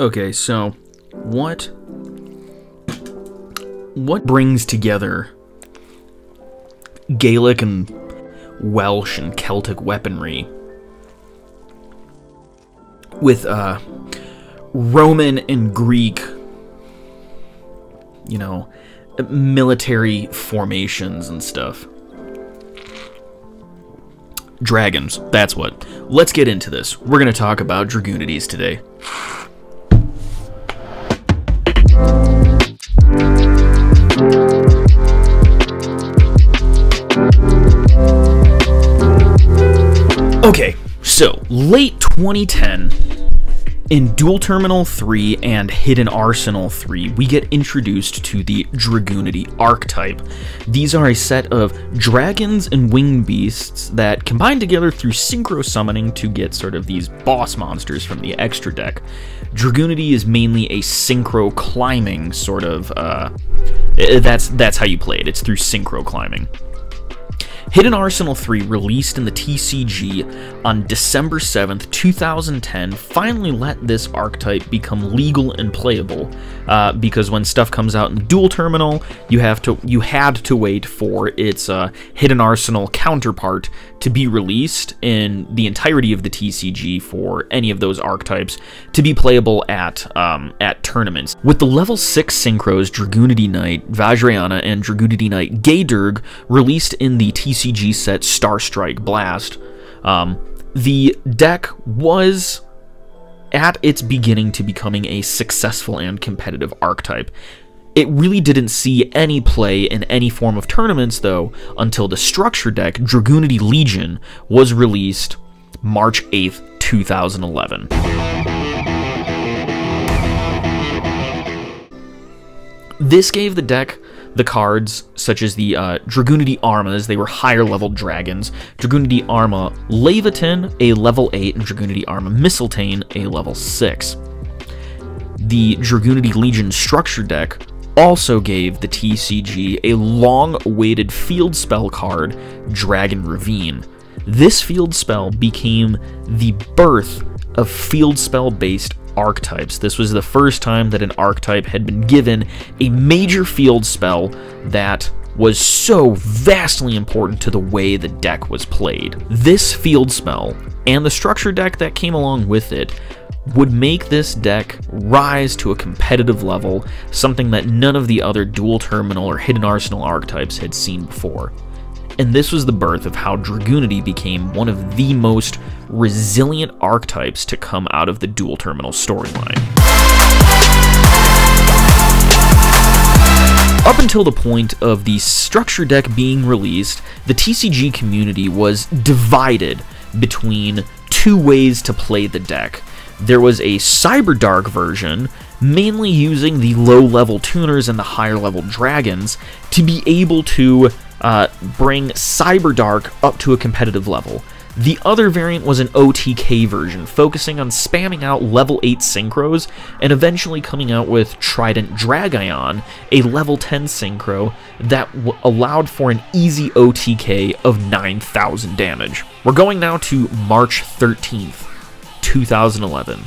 Okay, so what what brings together Gaelic and Welsh and Celtic weaponry with uh Roman and Greek you know military formations and stuff. Dragons, that's what. Let's get into this. We're going to talk about Dragunities today. Okay, so late 2010, in Duel Terminal 3 and Hidden Arsenal 3, we get introduced to the Dragunity archetype. These are a set of dragons and winged beasts that combine together through synchro summoning to get sort of these boss monsters from the extra deck. Dragunity is mainly a synchro climbing sort of, uh, that's, that's how you play it, it's through synchro climbing. Hidden Arsenal 3, released in the TCG on December 7th, 2010, finally let this archetype become legal and playable. Uh, because when stuff comes out in the duel terminal, you have to you had to wait for its uh, Hidden Arsenal counterpart to be released in the entirety of the TCG for any of those archetypes to be playable at um, at tournaments. With the level 6 synchros Dragunity Knight, Vajrayana, and Dragunity Knight Gae Dearg released in the TCG TCG set Starstrike Blast, um, the deck was at its beginning to becoming a successful and competitive archetype. It really didn't see any play in any form of tournaments, though, until the structure deck Dragunity Legion was released March 8th, 2011. This gave the deck the cards, such as the uh, Dragunity Armas, they were higher level dragons. Dragunity Arma Leviathan, a level 8, and Dragunity Arma Mistletoe, a level 6. The Dragunity Legion structure deck also gave the TCG a long awaited field spell card, Dragon Ravine. This field spell became the birth of field spell based archetypes. This was the first time that an archetype had been given a major field spell that was so vastly important to the way the deck was played. This field spell, and the structure deck that came along with it, would make this deck rise to a competitive level, something that none of the other duel terminal or hidden arsenal archetypes had seen before. And this was the birth of how Dragunity became one of the most resilient archetypes to come out of the duel terminal storyline. Up until the point of the structure deck being released, the TCG community was divided between two ways to play the deck. There was a Cyberdark version, mainly using the low level tuners and the higher level dragons to be able to uh, bring Cyberdark up to a competitive level. The other variant was an OTK version, focusing on spamming out level 8 synchros and eventually coming out with Trident Dragion, a level 10 synchro that allowed for an easy OTK of 9,000 damage. We're going now to March 13th, 2011.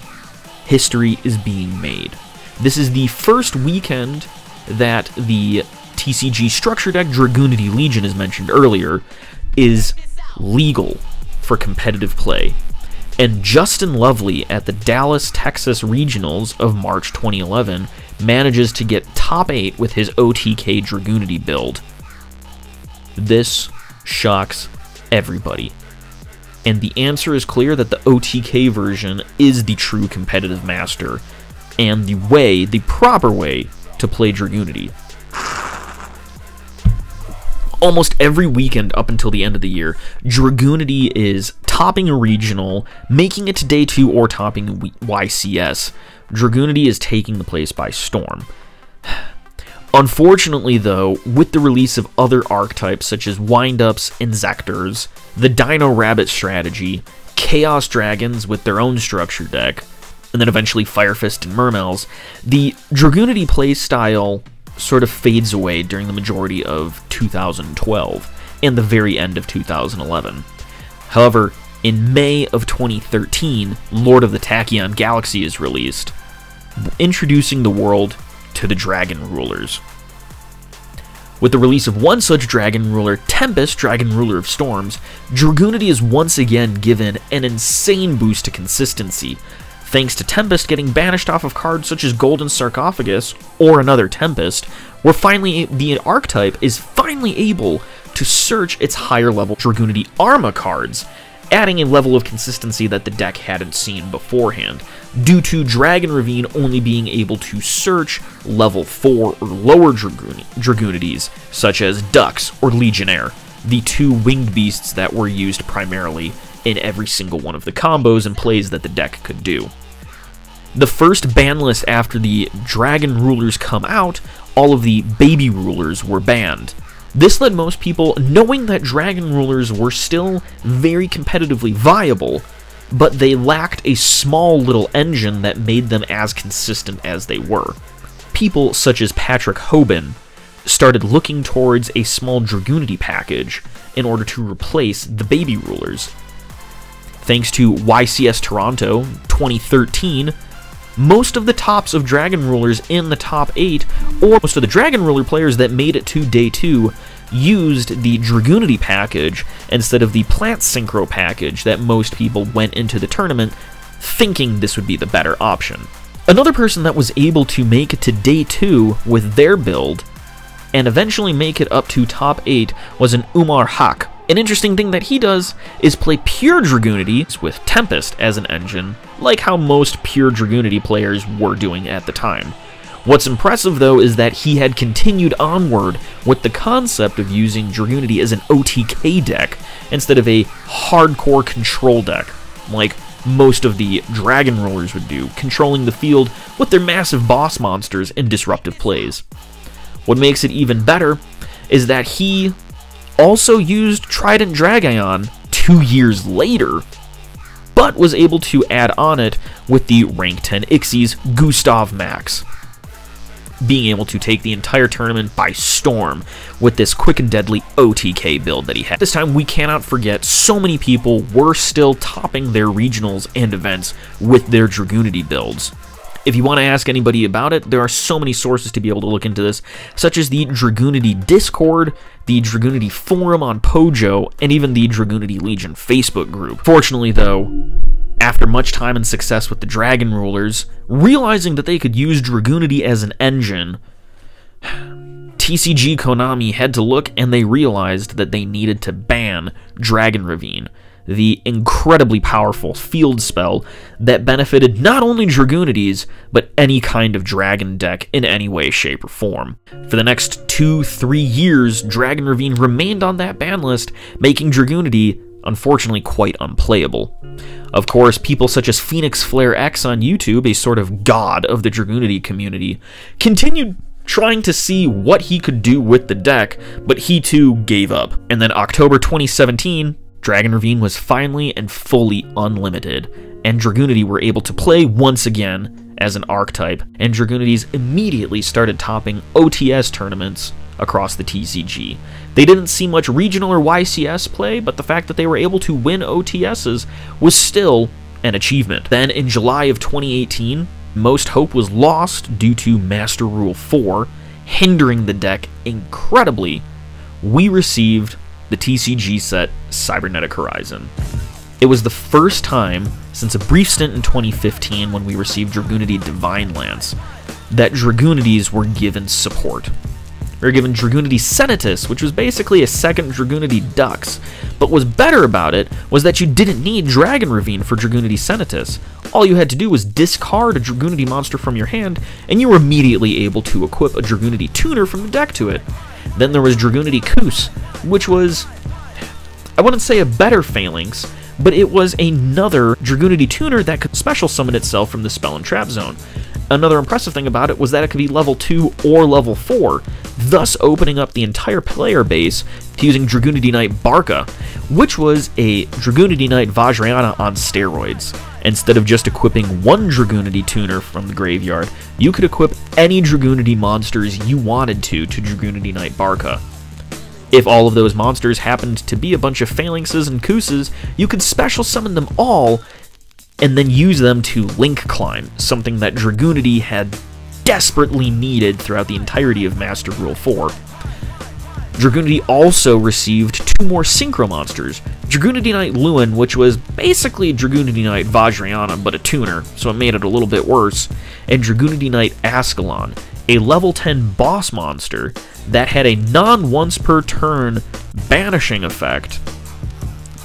History is being made. This is the first weekend that the TCG structure deck Dragunity Legion, as mentioned earlier, is legal for competitive play. And Justin Lovely at the Dallas, Texas Regionals of March 2011 manages to get top 8 with his OTK Dragunity build. This shocks everybody. And the answer is clear that the OTK version is the true competitive master, and the way, the proper way, to play Dragunity almost every weekend up until the end of the year, Dragunity is topping a regional, making it to day two, or topping YCS. Dragunity is taking the place by storm. Unfortunately, though, with the release of other archetypes such as Windups and Zectors, the Dino Rabbit strategy, Chaos Dragons with their own structure deck, and then eventually Firefist and Mermails, the Dragunity playstyle sort of fades away during the majority of 2012 and the very end of 2011. However, in May of 2013, Lord of the Tachyon Galaxy is released. introducing the world to the Dragon Rulers. With the release of one such Dragon Ruler, Tempest, Dragon Ruler of Storms, Dragunity is once again given an insane boost to consistency, thanks to Tempest getting banished off of cards such as Golden Sarcophagus or another Tempest, where finally the archetype is finally able to search its higher level Dragunity Arma cards, adding a level of consistency that the deck hadn't seen beforehand, due to Dragon Ravine only being able to search level 4 or lower Dragoon Dragunities, such as Dux or Legionnaire, the two winged beasts that were used primarily in every single one of the combos and plays that the deck could do. The first ban list after the Dragon Rulers come out, all of the baby rulers were banned. This led most people, knowing that Dragon Rulers were still very competitively viable, but they lacked a small little engine that made them as consistent as they were. People such as Patrick Hoban started looking towards a small Dragunity package in order to replace the baby rulers. Thanks to YCS Toronto 2013, most of the tops of Dragon Rulers in the top 8, or most of the Dragon Ruler players that made it to day 2, used the Dragunity package instead of the Plant Synchro package that most people went into the tournament thinking this would be the better option. Another person that was able to make it to day 2 with their build and eventually make it up to top 8 was an Umar Haq. An interesting thing that he does is play pure Dragunity with Tempest as an engine, like how most pure Dragunity players were doing at the time. What's impressive though is that he had continued onward with the concept of using Dragunity as an OTK deck instead of a hardcore control deck, like most of the Dragon Rulers would do, controlling the field with their massive boss monsters and disruptive plays. What makes it even better is that he also used Trident Dragion two years later, but was able to add on it with the rank 10 Ixies Gustav Max. Being able to take the entire tournament by storm with this quick and deadly OTK build that he had. This time, we cannot forget so many people were still topping their regionals and events with their Dragunity builds. If you want to ask anybody about it, there are so many sources to be able to look into this, such as the Dragunity Discord, the Dragunity Forum on Pojo, and even the Dragunity Legion Facebook group. Fortunately, though, after much time and success with the Dragon Rulers, realizing that they could use Dragunity as an engine, TCG Konami had to look and they realized that they needed to ban Dragon Ravine the incredibly powerful field spell that benefited not only Dragunities, but any kind of dragon deck in any way, shape, or form. For the next two, three years, Dragon Ravine remained on that ban list, making Dragunity unfortunately quite unplayable. Of course, people such as Phoenix Flare X on YouTube, a sort of god of the Dragunity community, continued trying to see what he could do with the deck, but he too gave up. And then October 2017, Dragon Ravine was finally and fully unlimited, and Dragunity were able to play once again as an archetype, and Dragunities immediately started topping OTS tournaments across the TCG. They didn't see much regional or YCS play, but the fact that they were able to win OTSs was still an achievement. Then in July of 2018, most hope was lost due to Master Rule 4 hindering the deck incredibly. We received the TCG set Cybernetic Horizon. It was the first time since a brief stint in 2015 when we received Dragunity Divine Lance that Dragunities were given support. We were given Dragunity Senatus, which was basically a second Dragunity Dux, but what's better about it was that you didn't need Dragon Ravine for Dragunity Senatus. All you had to do was discard a Dragunity monster from your hand, and you were immediately able to equip a Dragunity Tuner from the deck to it. Then there was Dragunity Kuse, which was, I wouldn't say a better Phalanx, but it was another Dragunity tuner that could special summon itself from the Spell and Trap Zone. Another impressive thing about it was that it could be level 2 or level 4, thus opening up the entire player base to using Dragunity Knight Barca, which was a Dragunity Knight Vajrayana on steroids. Instead of just equipping one Dragunity tuner from the graveyard, you could equip any Dragunity monsters you wanted to to Dragunity Knight Barca. If all of those monsters happened to be a bunch of Phalanxes and Kooses, you could special summon them all and then use them to link climb, something that Dragunity had desperately needed throughout the entirety of Master Rule 4. Dragunity also received two more Synchro monsters, Dragunity Knight Luin, which was basically Dragunity Knight Vajrayana, but a tuner, so it made it a little bit worse, and Dragunity Knight Ascalon, a level 10 boss monster that had a non-once per turn banishing effect.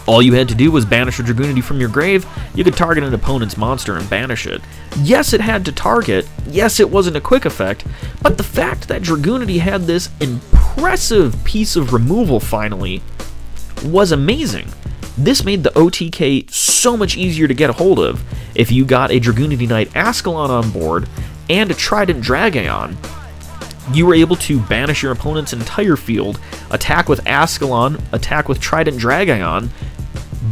All you had to do was banish a Dragunity from your grave, you could target an opponent's monster and banish it. Yes, it had to target, yes, it wasn't a quick effect, but the fact that Dragunity had this impressive piece of removal finally was amazing. This made the OTK so much easier to get a hold of. If you got a Dragunity Knight Ascalon on board and a Trident Dragion, you were able to banish your opponent's entire field, attack with Ascalon, attack with Trident Dragion,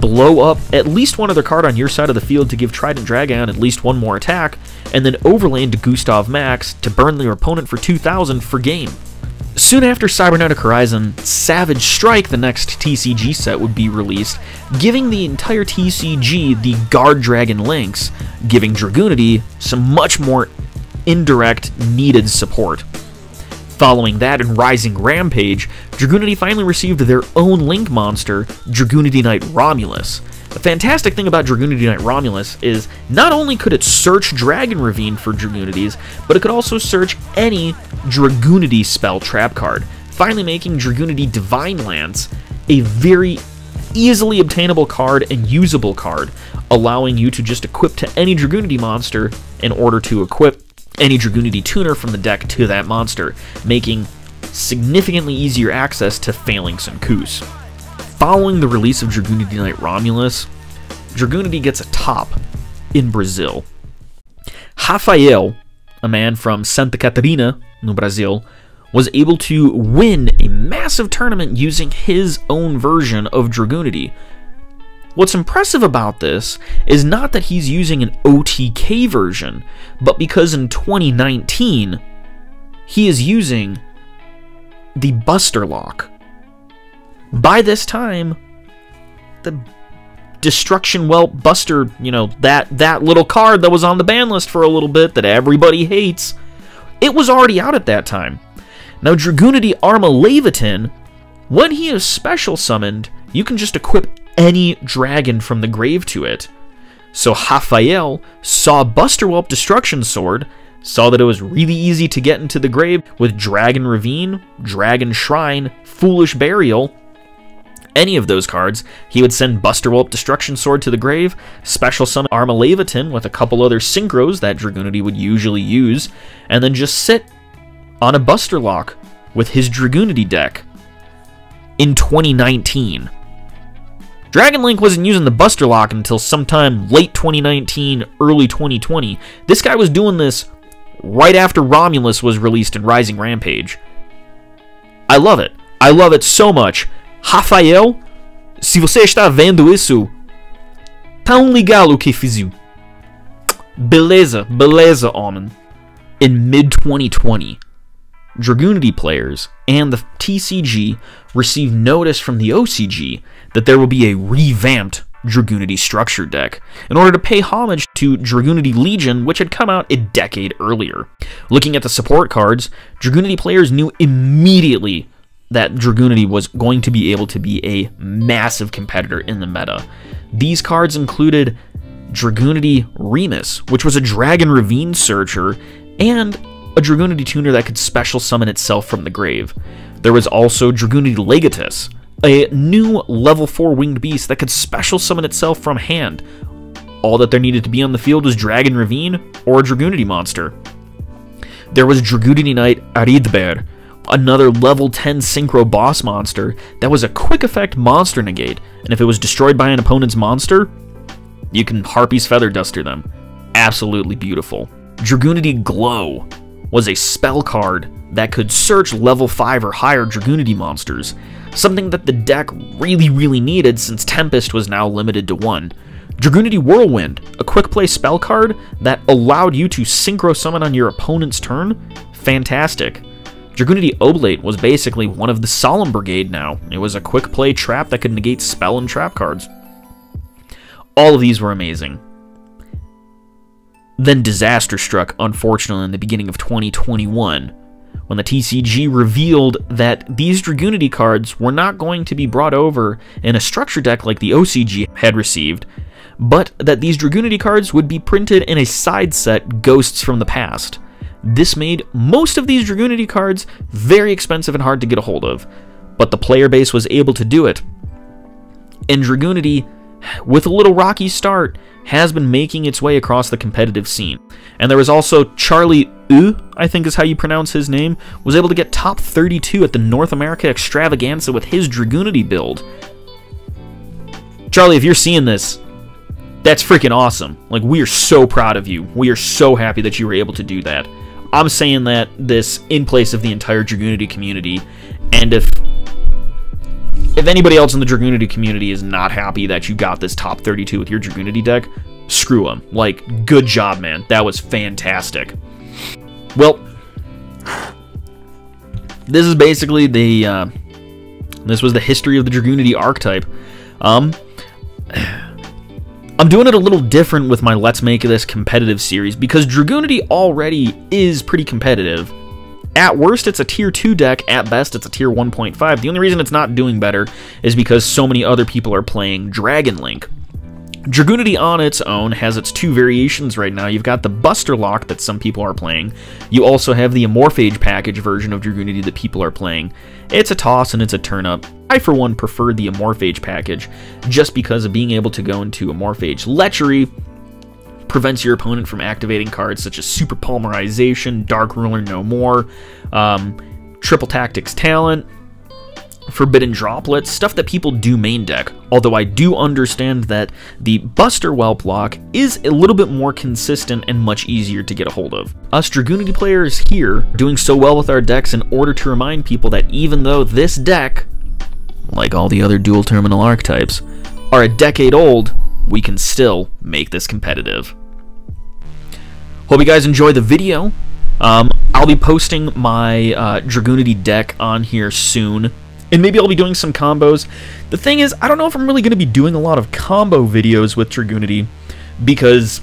blow up at least one other card on your side of the field to give Trident Dragion at least one more attack, and then overland to Gustav Max to burn your opponent for 2000 for game. Soon after Cybernetic Horizon, Savage Strike, the next TCG set, would be released, giving the entire TCG the Guard Dragon links, giving Dragunity some much more indirect, needed support. Following that in Rising Rampage, Dragunity finally received their own Link monster, Dragunity Knight Romulus. The fantastic thing about Dragunity Knight Romulus is not only could it search Dragon Ravine for Dragunities, but it could also search any Dragunity spell trap card, finally making Dragunity Divine Lance a very easily obtainable card and usable card, allowing you to just equip to any Dragunity monster in order to equip any Dragunity tuner from the deck to that monster, making significantly easier access to Phalanx and Kuse. Following the release of Dragunity Knight Romulus, Dragunity gets a top in Brazil. Rafael, a man from Santa Catarina, no Brazil, was able to win a massive tournament using his own version of Dragunity, What's impressive about this is not that he's using an OTK version, but because in 2019, he is using the Buster Lock. By this time, the Destruction Whelp Buster, you know, that, that little card that was on the ban list for a little bit that everybody hates, it was already out at that time. Now, Dragunity Arma when he is special summoned, you can just equip any dragon from the grave to it. So Rafael saw Buster Whelp Destruction Sword, saw that it was really easy to get into the grave with Dragon Ravine, Dragon Shrine, Foolish Burial, any of those cards, he would send Buster Whelp Destruction Sword to the grave, special summon Arma Leviathan with a couple other synchros that Dragunity would usually use, and then just sit on a Buster Lock with his Dragunity deck in 2019. Dragon Link wasn't using the Buster Lock until sometime late 2019, early 2020. This guy was doing this right after Romulus was released in Rising Rampage. I love it. I love it so much. Rafael, se você está vendo isso, tá um legal o que fiz. Beleza, beleza, homem. In mid 2020, Dragunity players and the TCG received notice from the OCG that there will be a revamped Dragunity structure deck in order to pay homage to Dragunity Legion, which had come out a decade earlier. Looking at the support cards, Dragunity players knew immediately that Dragunity was going to be able to be a massive competitor in the meta. These cards included Dragunity Remus, which was a Dragon Ravine Searcher, and a Dragunity tuner that could special summon itself from the grave. There was also Dragunity Legatus, a new level 4 winged beast that could special summon itself from hand. All that there needed to be on the field was Dragon Ravine or a Dragunity monster. There was Dragunity Knight Areadbhair, another level 10 synchro boss monster that was a quick effect monster negate, and if it was destroyed by an opponent's monster, you can Harpy's Feather Duster them. Absolutely beautiful. Dragunity Glow, was a spell card that could search level 5 or higher Dragunity monsters, something that the deck really, really needed since Tempest was now limited to 1. Dragunity Whirlwind, a quick play spell card that allowed you to synchro summon on your opponent's turn, fantastic. Dragunity Oblate was basically one of the Solemn Brigade now. It was a quick play trap that could negate spell and trap cards. All of these were amazing. Then disaster struck, unfortunately, in the beginning of 2021, when the TCG revealed that these Dragunity cards were not going to be brought over in a structure deck like the OCG had received, but that these Dragunity cards would be printed in a side set Ghosts from the Past. This made most of these Dragunity cards very expensive and hard to get a hold of, but the player base was able to do it. And Dragunity, with a little rocky start, has been making its way across the competitive scene. And there was also Charlie U, I think is how you pronounce his name, was able to get top 32 at the North America Extravaganza with his Dragunity build. Charlie, if you're seeing this, that's freaking awesome. Like, we are so proud of you. We are so happy that you were able to do that. I'm saying that this in place of the entire Dragunity community, and if if anybody else in the Dragunity community is not happy that you got this top 32 with your Dragunity deck, screw them. Like, good job, man. That was fantastic. Well, this is basically the, uh, this was the history of the Dragunity archetype. Um, I'm doing it a little different with my Let's Make This competitive series because Dragunity already is pretty competitive. At worst, it's a tier 2 deck. At best, it's a tier 1.5. The only reason it's not doing better is because so many other people are playing Dragon Link. Dragunity on its own has its two variations right now. You've got the Buster Lock that some people are playing. You also have the Amorphage package version of Dragunity that people are playing. It's a toss and it's a turn up. I, for one, prefer the Amorphage package just because of being able to go into Amorphage Lechery prevents your opponent from activating cards such as Super Polymerization, Dark Ruler No More, um, Triple Tactics Talent, Forbidden Droplets, stuff that people do main deck. Although I do understand that the Buster Well block is a little bit more consistent and much easier to get a hold of. Us Dragunity players here doing so well with our decks in order to remind people that even though this deck, like all the other duel terminal archetypes, are a decade old, we can still make this competitive. Hope you guys enjoy the video. Um, I'll be posting my uh, Dragunity deck on here soon, and maybe I'll be doing some combos. The thing is, I don't know if I'm really going to be doing a lot of combo videos with Dragunity, because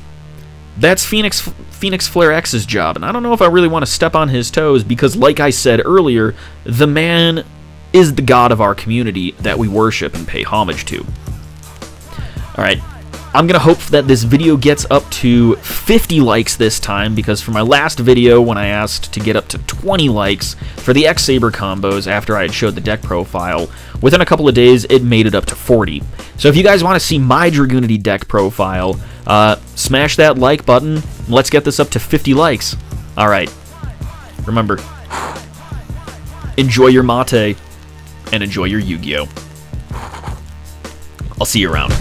that's Phoenix Phoenix Flare X's job, and I don't know if I really want to step on his toes, because like I said earlier, the man is the god of our community that we worship and pay homage to. Alright, I'm going to hope that this video gets up to 50 likes this time, because for my last video, when I asked to get up to 20 likes for the X-Saber combos after I had showed the deck profile, within a couple of days, it made it up to 40. So if you guys want to see my Dragunity deck profile, uh, smash that like button. Let's get this up to 50 likes. Alright, remember, enjoy your mate, and enjoy your Yu-Gi-Oh! I'll see you around.